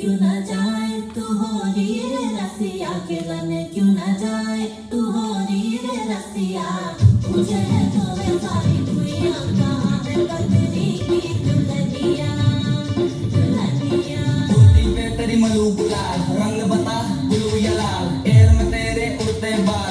क्यों ना जाए तू हो रही रसिया के गन क्यों ना जाए तू हो रही रसिया मुझे है तो सारी दुनिया कहाँ मैं कतरी की दुल्हनिया दुल्हनिया पे तेरी मलू गुलाल रंग बता ब्लू या लाल एयर में तेरे उड़ते बाल।